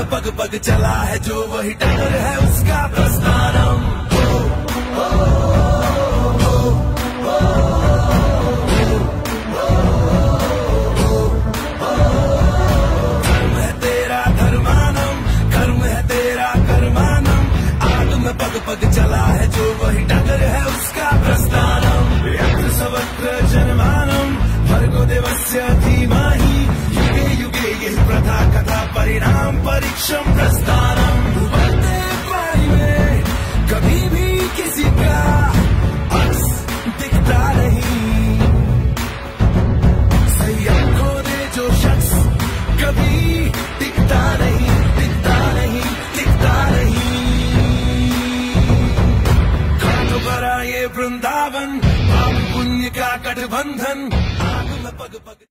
पग पग चला है, जो वही डगर है उसका प्रस्थानम। है तेरा धर्मानम, कर्म है तेरा में पग पग चला है, जो वही डगर है उसका प्रस्थानम। यत्र सवत्र जन्मानम, भर्गो देवस्य धीमहि परीक्षम प्रस्थानम उबलते पानी में, कभी भी किसी का अक्स दिखता नहीं। संयम खो दे जो शख्स कभी टिकता नहीं टिकता नहीं टिकता नहीं। काट भरा ये वृंदावन पाप पुण्य का गठबंधन, आग में पग पग